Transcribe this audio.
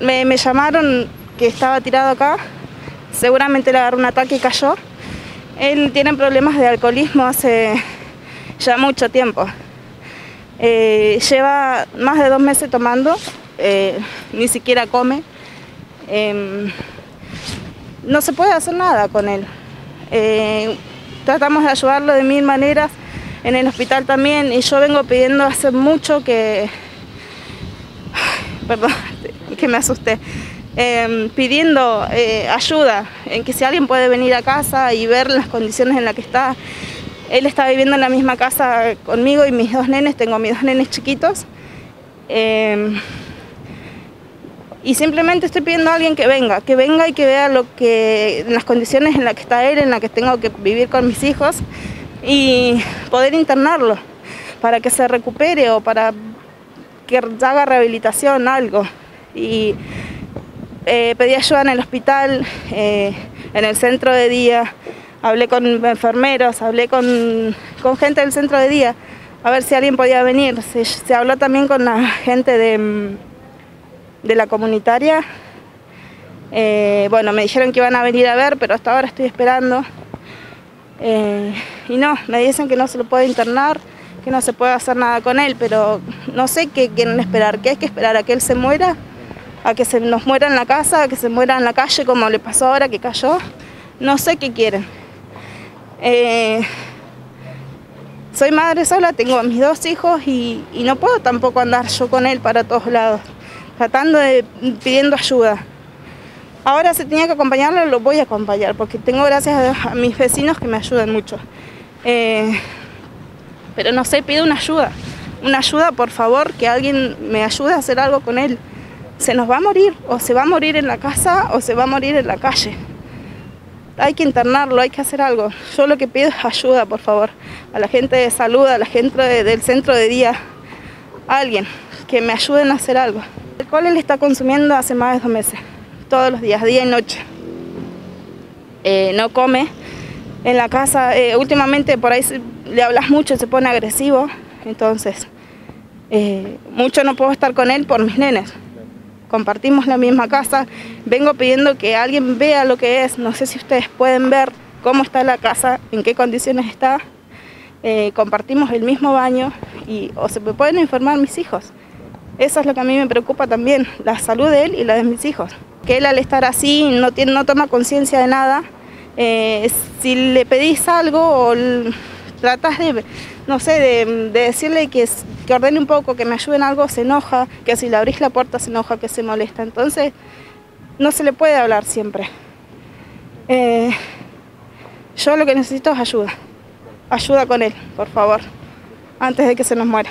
Me, llamaron que estaba tirado acá, seguramente le agarró un ataque y cayó. Él tiene problemas de alcoholismo hace ya mucho tiempo. Eh, lleva más de dos meses tomando, eh, ni siquiera come. Em, no se puede hacer nada con él. Eh, tratamos de ayudarlo de mil maneras, en el hospital también, y yo vengo pidiendo hace mucho que... Perdón, que me asusté, em, pidiendo eh, ayuda, en que si alguien puede venir a casa y ver las condiciones en las que está. Él está viviendo en la misma casa conmigo y mis dos nenes, tengo mis dos nenes chiquitos. Em, y simplemente estoy pidiendo a alguien que venga, que venga y que vea lo que, las condiciones en las que está él, en las que tengo que vivir con mis hijos y poder internarlo para que se recupere o para que haga rehabilitación, algo y eh, pedí ayuda en el hospital, eh, en el centro de día, hablé con enfermeros, hablé con, gente del centro de día, a ver si alguien podía venir. Se, habló también con la gente de, de la comunitaria. Eh, bueno, me dijeron que iban a venir a ver, pero hasta ahora estoy esperando. y no, me dicen que no se lo puede internar, que no se puede hacer nada con él, pero no sé qué quieren esperar, que hay que esperar a que él se muera a que se nos muera en la casa, a que se muera en la calle como le pasó ahora que cayó. No sé qué quieren. Eh, soy madre sola, tengo a mis dos hijos y, no puedo tampoco andar yo con él para todos lados, tratando de, pidiendo ayuda. Ahora se tenía que acompañarlo, lo voy a acompañar, porque tengo gracias a, mis vecinos que me ayudan mucho. Eh, pero no sé, pido una ayuda, una ayuda por favor, que alguien me ayude a hacer algo con él se nos va a morir, o se va a morir en la casa o se va a morir en la calle. Hay que internarlo, hay que hacer algo. Yo lo que pido es ayuda, por favor, a la gente de salud, a la gente del centro de día, alguien que me ayuden a hacer algo. El alcohol él está consumiendo hace más de dos meses, todos los días, día y noche. Eh, no come en la casa, eh, últimamente por ahí le hablas mucho, se pone agresivo, entonces eh, mucho no puedo estar con él por mis nenes compartimos la misma casa, vengo pidiendo que alguien vea lo que es, no sé si ustedes pueden ver cómo está la casa, en qué condiciones está, eh, compartimos el mismo baño y o se pueden informar mis hijos. Eso es lo que a mí me preocupa también, la salud de él y la de mis hijos. Que él al estar así no, tiene, no toma conciencia de nada, eh, si le pedís algo o tratas de, no sé, de, decirle que, ordene un poco, que me ayude en algo, se enoja, que si le abrís la puerta se enoja, que se molesta. Entonces, no se le puede hablar siempre. Eh, yo lo que necesito es ayuda. Ayuda con él, por favor, antes de que se nos muera.